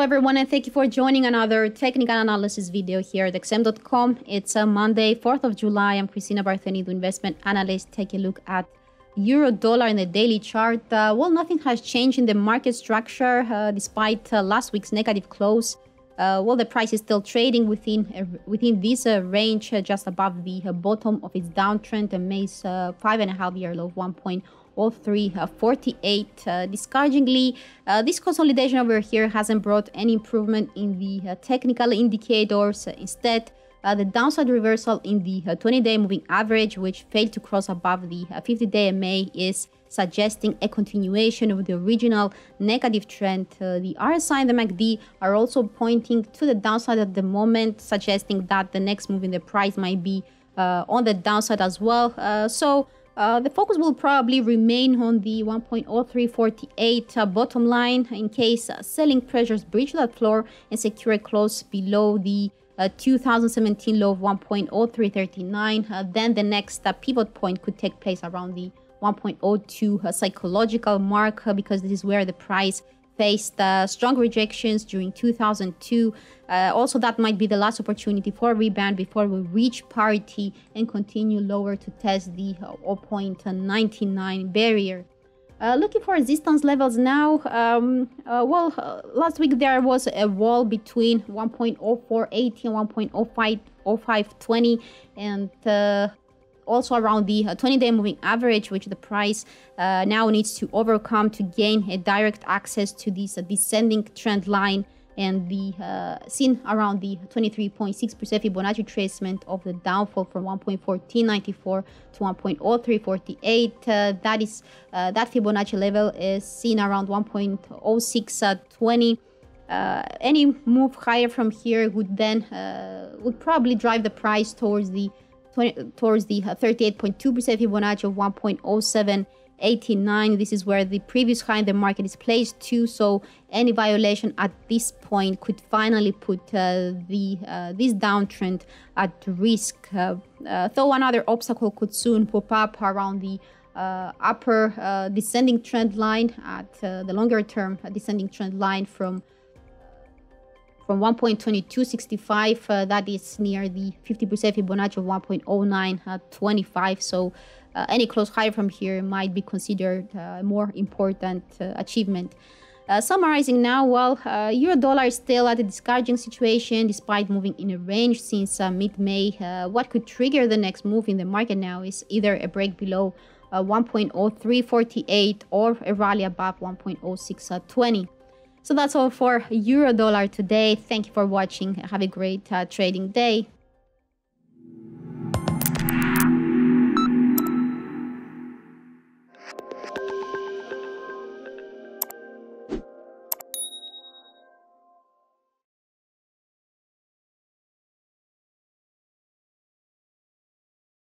Hello everyone and thank you for joining another technical analysis video here at XM.com. It's a Monday, 4th of July. I'm Christina Cristina Parthenidou, investment analyst. Take a look at euro dollar in the daily chart. Uh, well, nothing has changed in the market structure uh, despite uh, last week's negative close. Uh, well, the price is still trading within uh, within this uh, range, just above the bottom of its downtrend, and May's five and a half year low of 1.0 all three uh, 48 uh, discouragingly uh, this consolidation over here hasn't brought any improvement in the uh, technical indicators. Instead uh, the downside reversal in the 20-day uh, moving average which failed to cross above the 50-day MA is suggesting a continuation of the original negative trend. the RSI and the MACD are also pointing to the downside at the moment, suggesting that the next move in the price might be on the downside as well. so uh, the focus will probably remain on the 1.0348 uh, bottom line in case uh, selling pressures breach that floor and secure a close below the uh, 2017 low of 1.0339. Uh, then the next uh, pivot point could take place around the 1.02 psychological mark because this is where the price faced uh, strong rejections during 2002. Uh, also, that might be the last opportunity for a rebound before we reach parity and continue lower to test the uh, 0.99 barrier. Uh, looking for resistance levels now. Um, uh, well, uh, last week there was a wall between 1.0480 and 1.0520, and uh, also around the 20-day uh, moving average, which the price now needs to overcome to gain a direct access to this descending trend line and the uh, seen around the 23.6% Fibonacci retracement of the downfall from 1.1494 to 1.0348. Uh, that is uh, that Fibonacci level is seen around 1.0620. Uh, any move higher from here would then uh, would probably drive the price towards the 20, towards the 38.2% Fibonacci of 1.0789. This is where the previous high in the market is placed too. So any violation at this point could finally put uh, the uh, this downtrend at risk. Uh, uh though another obstacle could soon pop up around the uh, upper descending trend line at the longer term descending trend line from from 1.2265 uh, that is near the 50% Fibonacci of 1.0925 uh, so uh, any close higher from here might be considered a more important uh, achievement uh, summarizing now, well, uh, euro dollar is still at a discouraging situation despite moving in a range since mid May. what could trigger the next move in the market now is either a break below 1.0348 or a rally above 1.0620. So that's all for euro dollar today. Thank you for watching. Have a great uh, trading day.